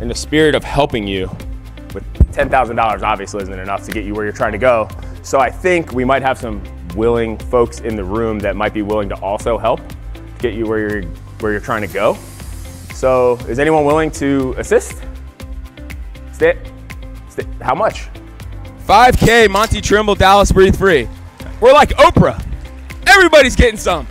in the spirit of helping you, with $10,000 obviously isn't enough to get you where you're trying to go. So I think we might have some willing folks in the room that might be willing to also help get you where you're where you're trying to go. So is anyone willing to assist? Stay, stay how much? 5K, Monty Trimble, Dallas Breathe Free. We're like Oprah. Everybody's getting some.